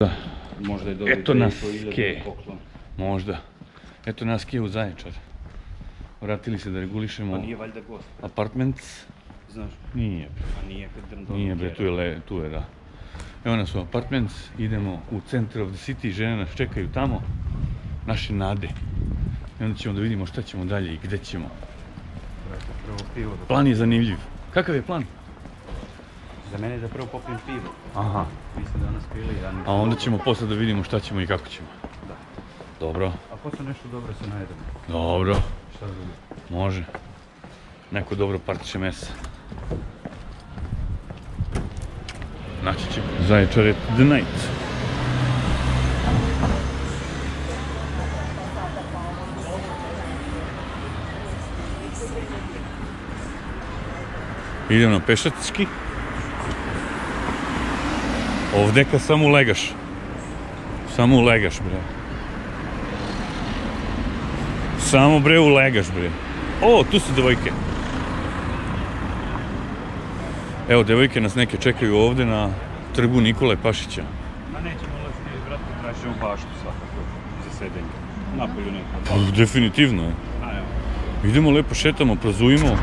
Da, Možda je Eto nas ke. možda. Eto nas kje u Zaječar. Vratili se da regulišemo Pa nije valjda gost, apartment. znaš. Nije, A nije kad nije bre, tu je, le, tu je da. Evo nas u apartment, idemo u center of the city, žene nas čekaju tamo. Naše nade. I onda ćemo da vidimo šta ćemo dalje i gdje ćemo. Plan je zanimljiv. Kakav je plan? Za mene je da prvo popijem pivo. Aha. Mi smo danas pili, nisam A onda ćemo posle da vidimo šta ćemo i kako ćemo. Da. Dobro, A posle nešto dobro se najedemo. dobro, Šta drugo? može. Neko dobro partiše mesa. Naći ćemo. Zaječar je the night. Idem na pešački. Ovdje kad samo ulegaš. Samo ulegaš, bre. Samo bre ulegaš, bre. O, tu su devojke. Evo, devojke nas neke čekaju ovdje na trgu Nikole Pašića. Ma nećemo ulaziti, vratno tražimo baštu svakako za sedenje. Napolju neko. Ali definitivno je. A evo. Idemo lepo šetamo, prazujemo.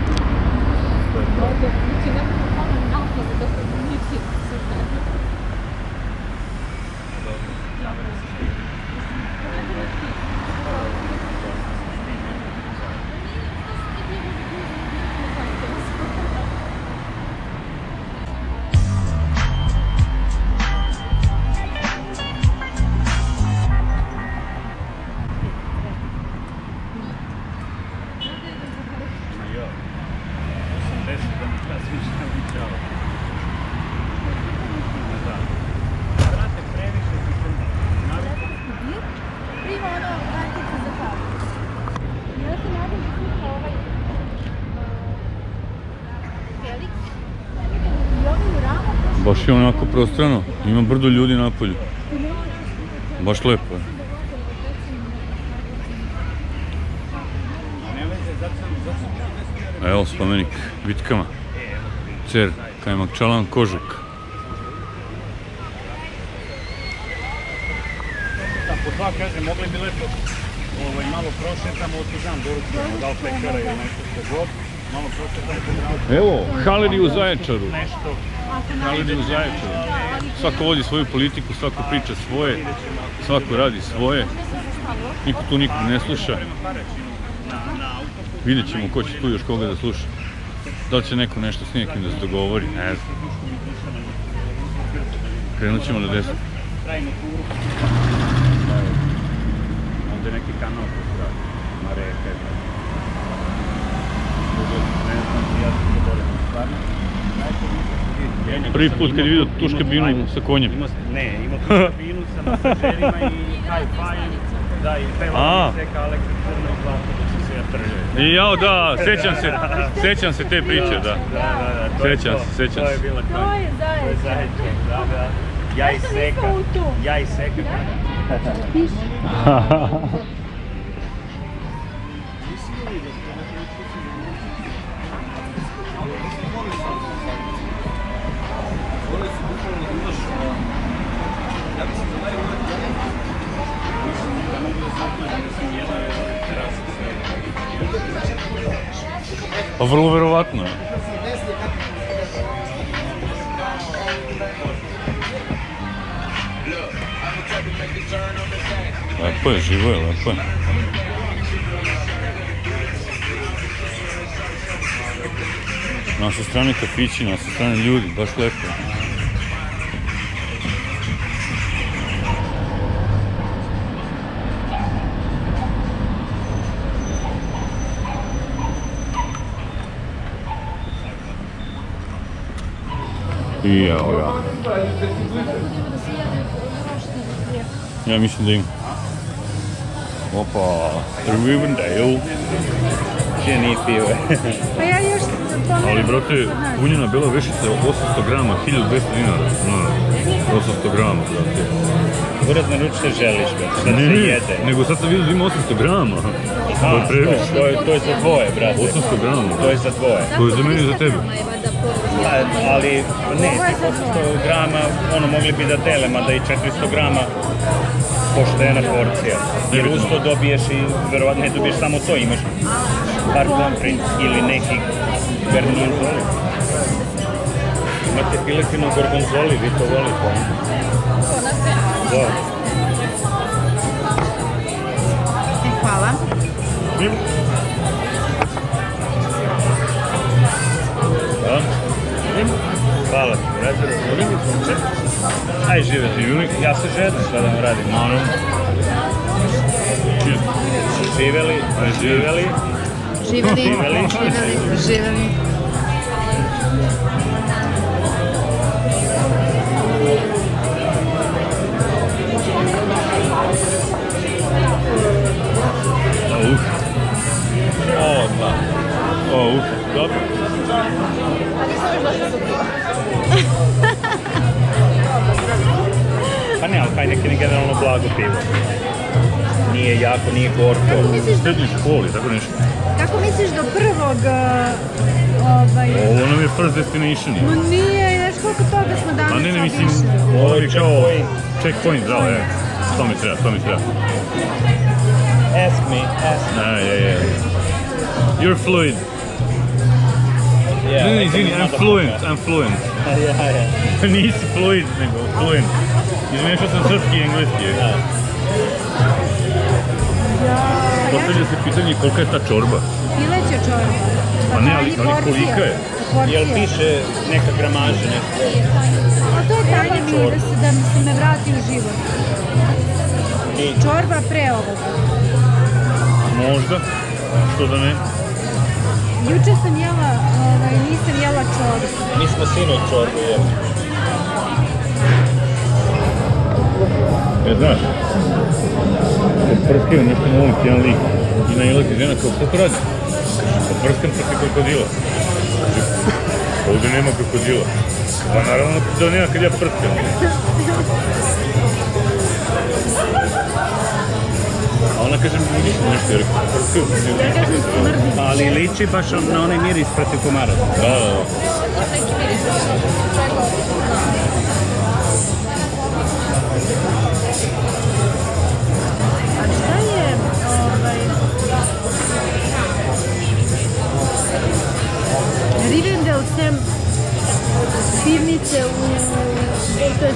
Baš je onako prostrano. Ima brdo ljudi na polju. Baš lepo je. Evo spomenik bitkama. Cer, Kajmak Čalan, Kožuk. Da, po dva kaže, mogli bi lepo ovaj, malo prošetamo, oto znam, doručujemo, da li pekara ili nešto što god. Malo prošetamo Evo, Haleri u Zaječaru. nešto. Haleri u Zaječaru. Svako vodi svoju politiku, svako priča svoje, svako radi svoje. Niko tu nikog ne sluša. Vidjet ćemo ko će tu još koga da sluša. Da li će neko nešto s nekim da se dogovori, ne znam. Krenut ćemo na desno. Ovdje je neki kanal reka je. Ne znam, ja sam? Prvi put kad je vidio tu škabinu sa konjem. Ima, ne, ima tu škabinu sa masažerima i hi-fi. Da, i A. peva mi seka Aleksa Crno i Zlato dok sam se ja trljao. I jao da, sećam se, sećam se te priče, da. Da, da, da. to je Sećam to. se, sećam To je se. bila To konj. To je zajedno. da, da. Ja i seka. u? Ja i seka. Pa vrlo verovatno je. Lepo je, živo je, lepo je. Na sa strane kafići, na sa strane ljudi, baš lepo. I evo ga. Ja mislim da ima. Opa, Rivendale. Še nije pio. Pa ja još pomeram. Ali, brate, punjena bela vešica je 800 grama, 1200 dinara. No, 800 grama, brate. Ured naručite želiš ga, šta Ne, se ne, jede. nego sad sam vidio da ima 800 grama. A, To je previše. to, je, to je za dvoje, brate. 800 grama. To je za dvoje. To je za mene i za tebe. Pa, ali ne, tih 800 grama, ono, mogli bi da dele, mada i 400 grama poštena porcija. Jer uz to dobiješ i, verovatno ne dobiješ samo to, imaš par komprin ili neki gorgonzoli. Imate piletinu gorgonzoli, vi to volite, a? Da. Hvala. Da? Hvala ti, brate. Aj, živjeti, Julik. Ja se želim, šta da vam radim. Živjeli, živjeli. Živeli, Živeli. živeli, živeli. Dobro. Pa ne, ali Heineken je generalno blago pivo. Nije jako, nije gorko. Misliš da, srednjoj školi, tako nešto. kako misliš do prvog, uh, ovaj, Ovo nam je first destination. no nije, znaš koliko toga smo danas A ne, ne, mislim, ovo je kao checkpoint. da, e. To mi treba, to mi treba. Ask me, ask me. Ne, je, je. You're fluid. Yeah, izvini, a I'm fluent, I'm fluent. Ja, ja. Nisi fluid, nego fluent. Izmiješao sam srpski i engleski. Postavlja se pitanje kolika je ta čorba. Pileća čorba. Pa ne, ali- ali kolika je? Porcija. Jel piše neka gramaža, nešto? A to je tamo mi da se, da mi se me vrati u život. I Čorba pre ovoga. Možda, što da ne. Juče sam jela, ovaj, nisam jela čorbu. mi smo sinoć čorbu jeli. E, znaš, kad prskaju nešto na ulici, jedan lik i nailazi žena kao, šta to radi? Pa prskam protiv krokodila. Ovdje nema krokodila. Pa naravno da nema kad ja prskam. ona kaže, nisam nešto, jer kažem. Ali liči baš na onaj miris protiv komaraca. Da, da, da. A šta je, ovaj... Rivendell sem pivnice u... To je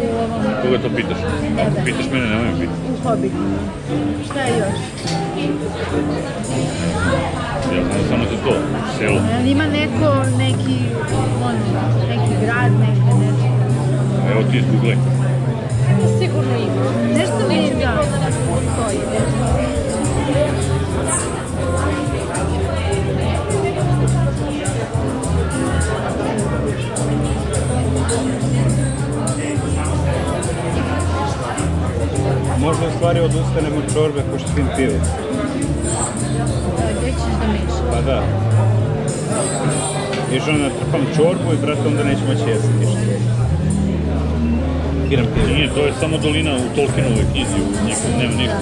u ovom... Koga to pitaš? Ako pitaš mene, nemoj me pitati. U Hobbitu. Šta je još? Ja znam samo za to, selo. Jel ima neko, neki, on, neki grad, neki nešto? Evo ti izgooglaj. Sigurno ima. Nešto mi da. Stoji. Možda u stvari odustanemo od čorbe ko što pim pivo. Gdje ćeš da meš? Pa da. Još ono natrpam čorbu i brate onda neću moći jesti ništa. Kiram. Nije, to je samo dolina u Tolkienovoj knjizi, u njegovom nema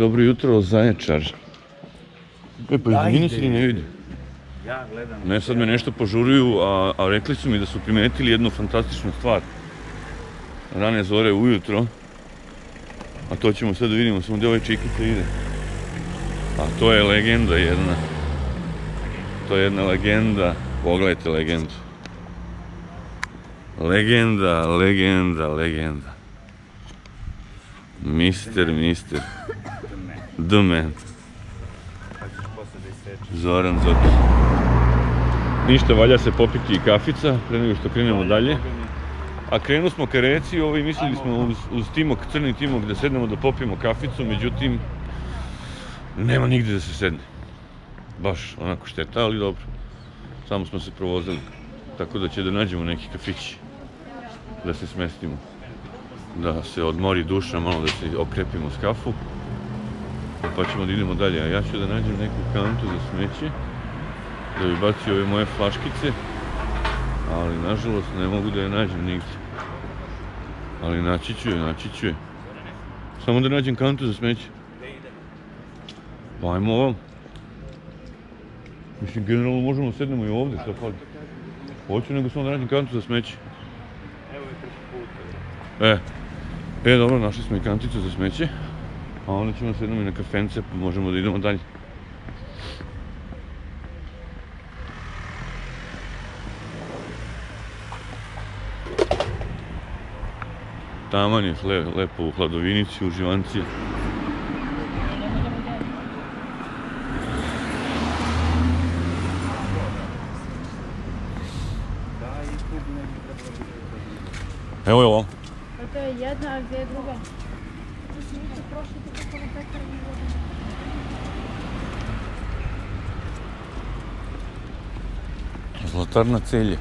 dobro jutro, Zaječar. E, pa izvini se ne vidi. Ja gledam. Ne, sad me nešto požuruju, a, a rekli su mi da su primetili jednu fantastičnu stvar. Rane zore ujutro. A to ćemo sad da vidimo, samo gdje ovaj čikica ide. A to je legenda jedna. To je jedna legenda. Pogledajte legendu. Legenda, legenda, legenda. Mister, mister. The man. Zoran Zokić. Ništa, valja se popiti i kafica prije nego što krenemo dalje. A krenuli smo ka reci, ovaj, mislili smo uz, uz timok, crni timok da sednemo da popijemo kaficu, međutim, nema nigdje da se sedne. Baš onako šteta, ali dobro. Samo smo se provozili. Tako da će da nađemo neki kafić. Da se smestimo. Da se odmori duša, malo da se okrepimo s kafu. Pa ćemo da idemo dalje. A ja ću da nađem neku kantu za smeće. Da bi bacio ove moje flaškice. Ali nažalost ne mogu da je nađem nigdje. Ali naći ću je, naći ću je. Samo da nađem kantu za smeće. Pa ajmo ovom. Mislim, generalno možemo sednemo i ovdje, šta fali. Hoću nego samo da nađem kantu za smeće. Evo je. E, e dobro, našli smo i kanticu za smeće. A onda ćemo sednemo i na kafence, pa možemo da idemo dalje. Taman je le, lepo u hladovinici, u živanci. Evo je ovo. Pa to je jedna, a gdje je druga? To smo jučer prošli tu kako na pekaru i vodu. Zlatarna celje.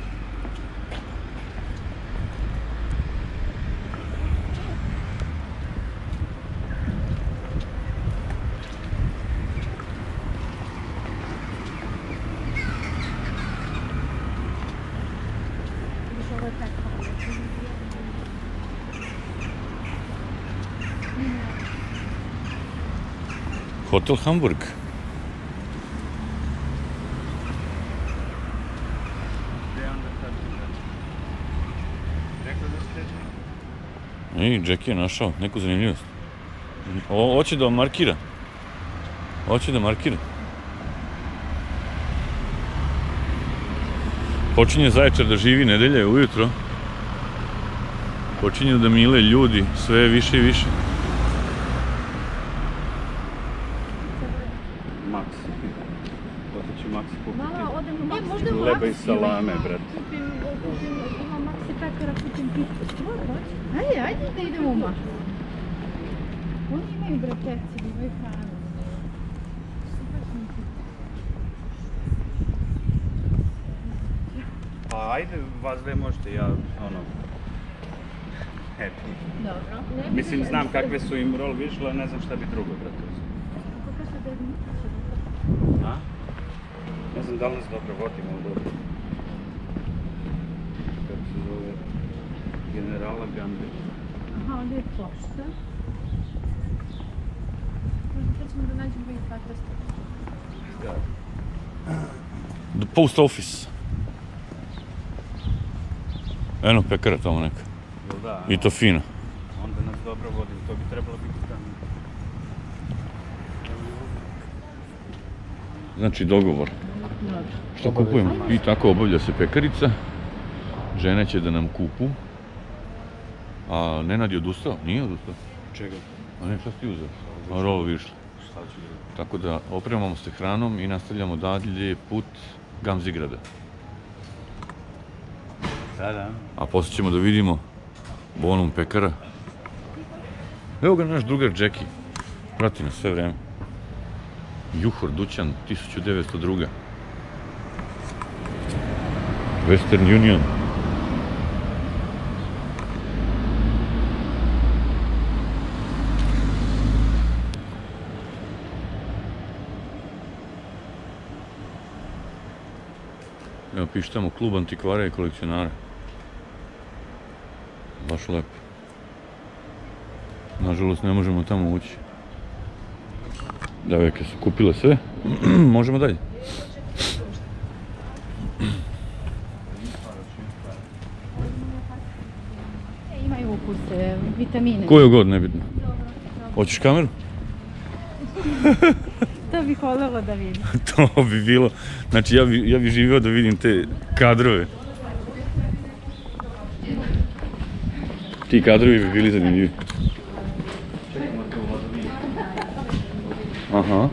Vidiš, ovo je pekara. Hotel Hamburg. I, Jackie je našao neku zanimljivost. O, hoće da markira. Hoće da markira. Počinje Zaječar da živi, nedelja je ujutro. Počinju da mile ljudi, sve više i više. Leba i salame, brate. Ima Maxi pekara, kupim pitu. Ajde, ajde da idemo u Maxi. Oni imaju brateci, imaju hranu. Super sam ti. Pa ajde, vas dve možete, ja ono... Happy. Dobro. Mislim, znam kakve su im roll višle, ne znam šta bi drugo, brate. Kako kaže da je Maxi? A? Ne znam da li nas dobro vodimo, dobro. Kako se zove? Generala Gambi. Aha, ovdje je pošta. Možda sad ćemo da nađemo i katastar. Da. The post office. Eno pekara tamo neka. Da? I to fino. Onda nas dobro vodi, to bi trebalo biti tamo. Znači dogovor. Što kupujemo? I tako obavlja se pekarica. Žene će da nam kupu. A Nenad je odustao? Nije odustao? Čega? A ne, šta si ti uzeo? A rolo višli. Šta ću da... Tako da opremamo se hranom i nastavljamo dalje put Gamzigrada. Da, da. A poslije ćemo da vidimo Bonum pekara. Evo ga naš drugar Jackie. Prati nas sve vreme. Juhor Dućan, 1902. Western Union. Evo piše tamo klub antikvara i kolekcionara. Baš lepo. Nažalost ne možemo tamo ući. Devojke su kupile sve. možemo dalje. E, imaju ukuse, vitamine. Koju god, nebitno. Hoćeš kameru? To bih voljela da vidim. to bi bilo. Znači ja bi, ja bi živio da vidim te kadrove. Ti kadrovi bi bili zanimljivi. Aha.